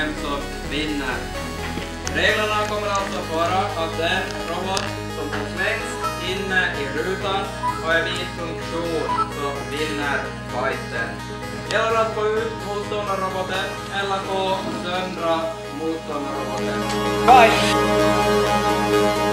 vem som vinner. Reglerna kommer alltså vara att den robot som får svängs inne i rutan och är vid funktion som vinner fighten. Det Gäller att få ut motståndarroboten eller gå söndra motståndarroboten. Fight!